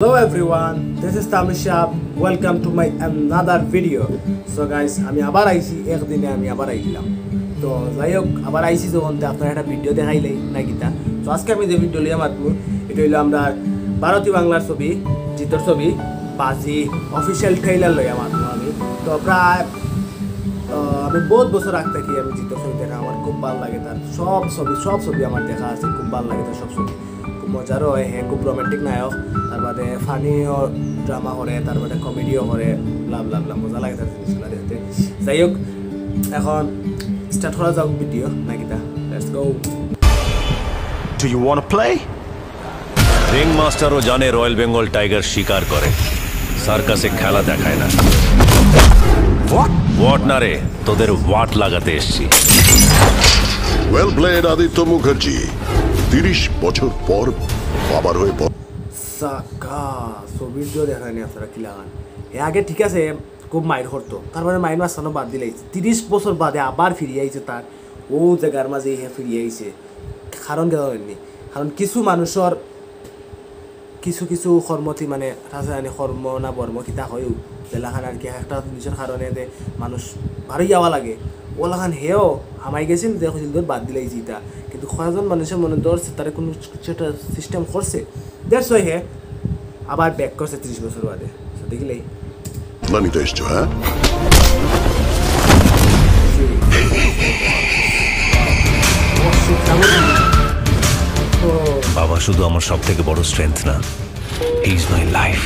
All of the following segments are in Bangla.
Hello everyone, this is Tamishab. Welcome to my another video. So guys, আমি আবার আইছি একদিনে আমি আবার আইলাম। তো যাই হোক আবার আইছি যখন আপনার একটা ভিডিও দেখাইলেই না গীতা তো? আজকে আমি যে ভিডিও লিয়ে মাতবো এটা হইল আমরা ভারতী বাংলার ছবি জিতর ছবি বাজি অফিসিয়াল ট্রেইলার লইয়া মাতবো আমি। তো প্রায় আমি বহুত বছর আগ থেকে আমি জিতর ছবি দেখা আমার খুব ভালো লাগে তার। সব ছবি সব ছবি আমার দেখা আছে খুব ভালো লাগে তার সব ছবি। মজারও হয় হ্যাঁ খুব রোমান্টিক নায়ক। তার বাদে ফানিও ড্রামা করে তার বাদে কমেডিও করে লাভ লাভ লাভ মজা লাগে তার জিনিসগুলো দেখতে। যাই হোক এখন স্টার্ট করা যাক ভিডিও নাকি তা let's go Do you want to play? Ring মাস্টারও জানে রয়্যাল বেঙ্গল টাইগার শিকার করে। সার্কাসে খেলা দেখায় না? ওয়াট না রে তোদের ওয়াট লাগাতে এসছি। Well played Aditya Mukherjee. তিরিশ বছর পর বাবার হয়ে সাকা, ছবির জো দেখায়নি আপনারা কি লাগান। এ আগে ঠিক আছে, খুব মাইর করতো তারপরে মাইর মাঝখানে বাদ দিলে তিরিশ বছর বাদে আবার ফিরিয়ে আইছে তার। ও জায়গার মাঝে হে ফিরিয়ে আইছে। কারণ কেন হয়নি কারণ কিছু মানুষের কিছু কিছু কর্মতি মানে রাজধানী কর্ম না বর্ম কিতা হয়ও। জেলাখান আর কি একটা জিনিসের কারণে যে মানুষ ভারী যাওয়া লাগে। ওলাখান হেও হামাই গেছিল হইছিল তোর বাদ দিলাই জিতা। কিন্তু কয়েকজন মানুষের মনে ধরছে তারা কোনো কিছু একটা সিস্টেম করছে দেড়শো হে আবার ব্যাক করছে ত্রিশ বছর বাদে। দেখিলেই না নিতে এসছো হ্যাঁ ও বাবা শুধু আমার সব থেকে বড় স্ট্রেংথ না ইজ মাই লাইফ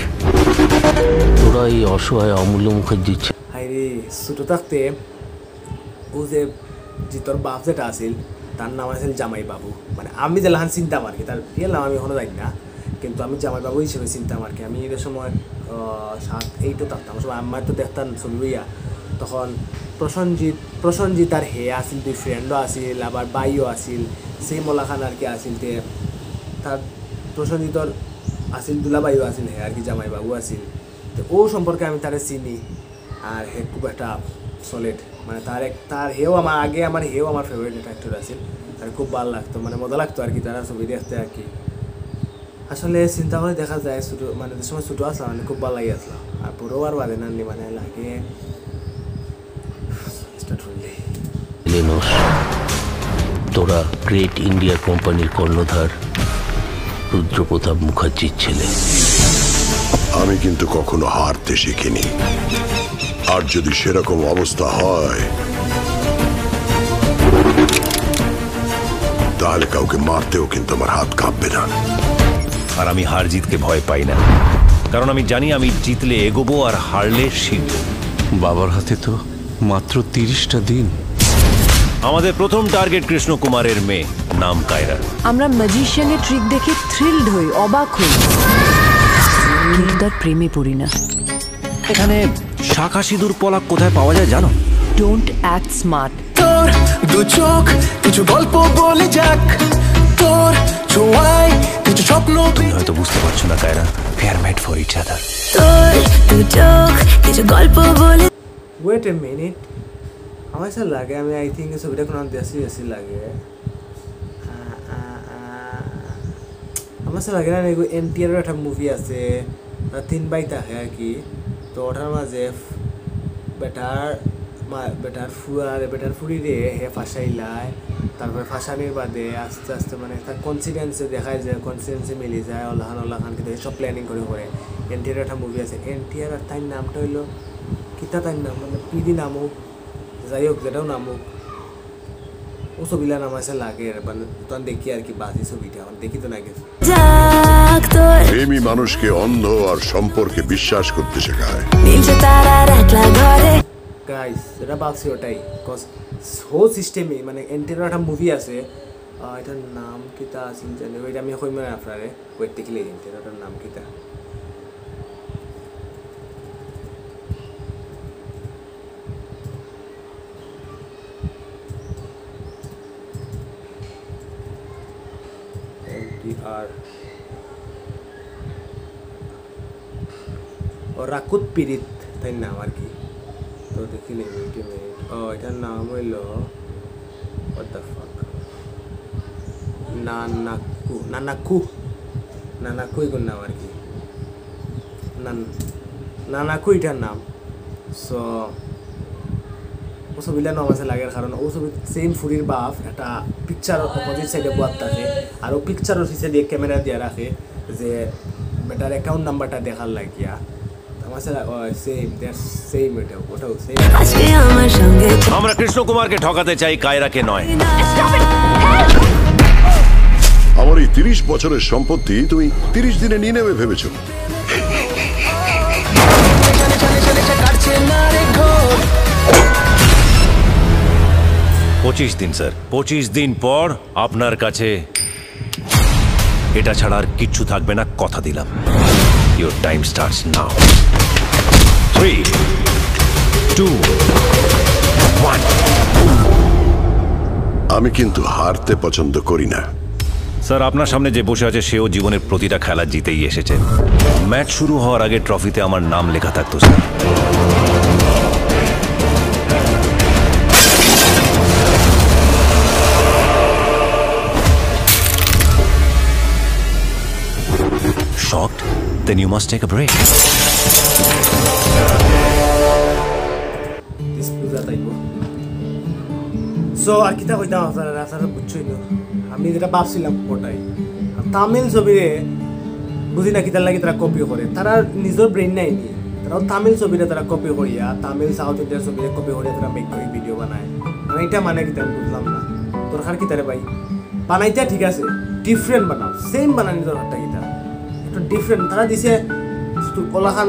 তোরা এই অসহায় অমূল্য মুখার্জির ছে- হাইরে ছোটো থাকতে ও যে জিতর বাপ যেটা আছিল, তার নাম আছিল জামাই বাবু মানে আমি যেলাহান চিন্তা আর কি তার রিয়েল নাম আমি এখনও জানি না, কিন্তু আমি জামাই বাবু হিসেবে চিন্তা আর কি আমি এর সময় সাত এইটো থাকতাম সময় আমার তো দেখতাম বইয়া তখন প্রসঞ্জিৎ প্রসঞ্জিৎ আর হে আছিল, দুই ফ্রেন্ডও আছিল, আবার বাইও আছিল সেই মোলাখান আর কি আছিল তে। তার প্রসঞ্জিতর আছিল দুলাবাইও আছিল, হে আর কি জামাই বাবু আছিল। তো ও সম্পর্কে আমি তারে চিনি, আর হে খুব একটা সলিড মানে তার এক, তার হেও আমার আগে আমার হেও আমার ফেভারিট অ্যাক্টর আছিল তার খুব ভালো লাগতো মানে মজা লাগতো আর কি তারা ছবি দেখতে আর কি। আসলে চিন্তা করে দেখা যায় ছোটো মানে যে সময় ছোটো আসলাম মানে খুব ভালো লাগে আসলাম আর পুরো আর বাদে নানি মানে লাগে তোরা গ্রেট ইন্ডিয়া কোম্পানির কর্ণধার রুদ্রপ্রতাপ মুখার্জির ছেলে। আমি কিন্তু কখনো হারতে শিখিনি। আর যদি সেরকম অবস্থা হয় তাহলে কাউকে মারতেও কিন্তু আমার হাত কাঁপবে না। আর আমি হার জিতকে ভয় পাই না। কারণ আমি জানি আমি জিতলে এগোবো আর হারলে শিখব। বাবার হাতে তো মাত্র তিরিশটা দিন। আমাদের প্রথম টার্গেট কৃষ্ণ কুমারের মেয়ে নাম কায়রা। আমরা ম্যাজিশিয়ানের ট্রিক দেখে থ্রিলড হই অবাক হই। কিন্তু তার প্রেমে পড়ি না। এখানে শাখা সিঁদুর পলাক কোথায় পাওয়া যায় জানো? ডোন্ট অ্যাক্ট স্মার্ট তোর দু চোখ কিছু গল্প বলে যাক। তোর ছোঁয়ায় কিছু স্বপ্ন তুমি হয়তো বুঝতে পারছ না Kaira. Fair made for each other তোর দু চোখ কিছু গল্প বলে ওয়েট এ মিনিট আমার স্যার লাগে আমি আই থিঙ্ক ছবিটা কোনো দেশি দেশি লাগে। আমার স্যার লাগে না এগো এন টি আরের একটা মুভি আছে তিন বাই থাকে আর কি। তো ওটার মাঝে বেটার বেটার ফুয়ার বেটার ফুরি রে হে ফাঁসাইলায় তারপরে ফাঁসানির বাদে আস্তে আস্তে মানে তার কনসিডেন্সে দেখায় যায় কনসিডেন্সে মিলি যায় ওলাহান ওলাহান কিন্তু সব প্ল্যানিং করে করে এন টি আর একটা মুভি আছে এন টি আর তার নামটা হইল কিতা তার নাম মানে পিডি নামুক, যাই হোক যেটাও নামুক। ও ছবিলা নাম আছে লাগে মানে তখন দেখি আর কি বাজি ছবিটা এখন দেখি তো না গেছে যাক তোর প্রেমী মানুষকে অন্ধ আর সম্পর্কে বিশ্বাস করতে শেখায় গাইস যেটা ভাবছি ওটাই কজ হো সিস্টেমে মানে এন্টেনার একটা মুভি আছে। আহ, এটার নাম কিতা আছে জানি? ওইটা আমি কইম না আপনারে। ওয়েট দেখিলে এন্টেনারটার নাম কিতা এনটিআর ও রাকুত পীড়িত তাই নাম আর কি তো দেখিলে মিনিট মিনিট ও এটার নাম হইল what the fuck? নানাকু নানাকু নানাকু এগুলো নাম আর কি নানা কুইটার নাম সো ও ছবিটা নাম আছে লাগার কারণ ও ছবি সেম ফুরির বাপ একটা পিকচার অপোজিট সাইডে বোয়ার থাকে আর ও পিকচারের পিছিয়ে দিয়ে ক্যামেরা দিয়ে রাখে যে বেটার অ্যাকাউন্ট নাম্বারটা দেখার লাগিয়া আমার কৃষ্ণ কুমারকে ঠকাতে চাই কায়রাকে নয়। আমার এই তিরিশ বছরের সম্পত্তি তুমি তিরিশ দিনে নিয়ে নেবে ভেবেছো। পঁচিশ দিন স্যার। পঁচিশ দিন পর আপনার কাছে এটা ছাড়া আর কিচ্ছু থাকবে না কথা দিলাম। Your time starts now three two one আমি কিন্তু হারতে পছন্দ করি না স্যার আপনার সামনে যে বসে আছে সেও জীবনের প্রতিটা খেলা জিতেই এসেছে ম্যাচ শুরু হওয়ার আগে ট্রফিতে আমার নাম লেখা থাকতো sir Shocked? Then you must take a break. So আর কিতা কইতাম আপনারা আপনারা বুঝছই না আমি যেটা ভাবছিলাম ওটাই। তামিল ছবিরে বুঝি না কিতার লাগি তারা কপি করে। তারা নিজের ব্রেন নাই নি তারাও তামিল ছবিরে তারা কপি করিয়া, তামিল সাউথ ইন্ডিয়ার ছবিরে কপি করিয়া তারা মেক করে ভিডিও বানায়। মানে এটা মানে কিতা বুঝলাম না। দরকার কিতারে ভাই? বানাইতে ঠিক আছে ডিফারেন্ট বানাও। সেম বানানি দরকারটা কিতা একটু ডিফারেন্ট তারা দিছে কলাখান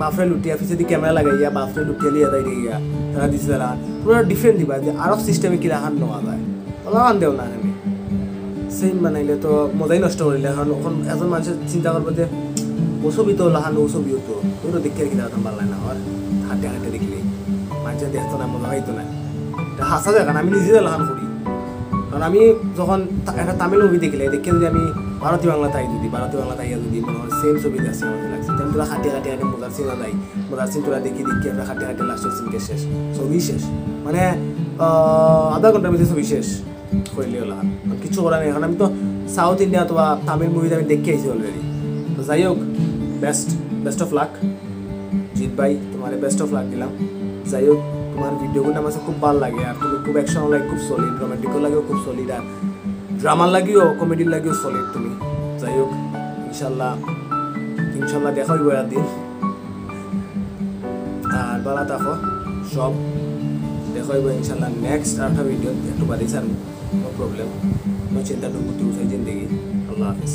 বাফরে লুটিয়া পিছে দি ক্যামেরা লাগাইয়া বাফরে লুটিয়া লিয়া তাই দিয়া তারা দিছে তারা। পুরো ডিফারেন্ট দিবা যে আরব সিস্টেমে কিরা হান নেওয়া যায়। কলাখান দেও না এখানে সেম বানাইলে তো মজাই নষ্ট করিলে কারণ এখন এজন মানুষের চিন্তা করব যে ও ছবি তো লাহান ও ছবিও তো ওই তো। দেখতে কিনা এখন ভালো লাগে না আমার হাঁটে হাঁটে দেখলে। মানুষের দেখতো না মজা হইতো না এটা হাসা যায় কারণ আমি নিজে লাহান করি কারণ আমি যখন একটা তামিল মুভি দেখলে দেখে যদি আমি ভারতীয় বাংলা তাই যদি ভারতীয় বাংলা তাই যদি মনে হয় সেম ছবি আছে আমাদের লাগছে তেমন তোরা হাঁটিয়ে হাঁটিয়ে হাঁটে মজার সিনেমা দেয়। মজার সিন তোরা দেখি দেখি আমরা হাঁটে হাঁটে লাস্টের সিনকে শেষ। ছবি শেষ। মানে আধা ঘণ্টার মধ্যে ছবি শেষ। করলে হলো। কিছু করার নেই। এখন আমি তো সাউথ ইন্ডিয়া অথবা তামিল মুভিতে আমি দেখে আইছি অলরেডি তো যাই হোক best best of luck Jeet ভাই, তোমার বেস্ট অফ লাক দিলাম। যাই হোক, তোমার ভিডিওগুলো আমার খুব ভালো লাগে। আর তুমি খুব অ্যাকশন লাগে খুব সলিড রোমান্টিকও লাগে খুব সলিড আর ড্রামার লাগিও, কমেডির লাগিও সলিড তুমি। যাই হোক, ইনশাল্লাহ ইনশাল্লাহ দেখা হইব দিন। আর বলা থাকো সব দেখা হইব ইনশাল্লাহ। নেক্সট আর একটা ভিডিও একটু বাড়ি স্যার নো প্রবলেম নো চিন্তা নো কুটি উঠাই জিন্দগি। আল্লাহ হাফিজ।